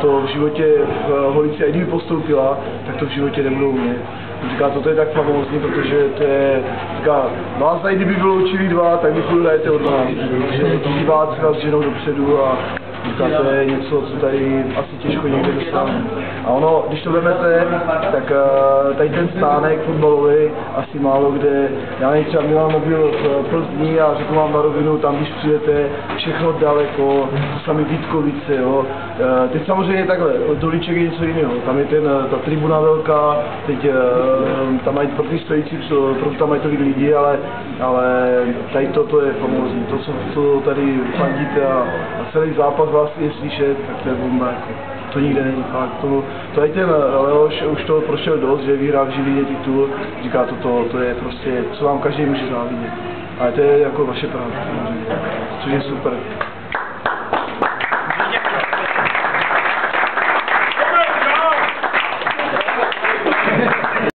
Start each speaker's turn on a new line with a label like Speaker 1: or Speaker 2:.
Speaker 1: To v životě v Holici, a kdyby postoupila, tak to v životě nebudou mít. Říká, toto je tak famózní, protože to je, říká, vás tady kdyby vyloučili dva, tak vy půjdu hrajete od nás. Takže diváci vás ženou dopředu a říká, to je něco, co tady asi těžko někde dostane. A ono, když to vezmete, tak eh, tady ten stánek fotbalový asi málo kde, já nevím, třeba Milan mobil v Plzni a řeknu vám na rovinu, tam když přijete, všechno daleko, to sami Vítkovice, jo. Eh, Teď samozřejmě takhle, Dolíček je něco jiného, tam je ten, eh, ta tribuna velká, teď eh, tam mají pro ty stojící, co- proto tam mají tolik lidí, ale, ale tady toto je famózní, to, co, co tady fandíte a, a celý zápas je slyšet, tak to je bomba, jako. To nikde není fakt. To, to je ten Leoš už to prošel dost, že vyhrál v Žilině titul, říká to, to, to je prostě, co vám každý může závidět. Ale to je jako vaše samozřejmě. což je super.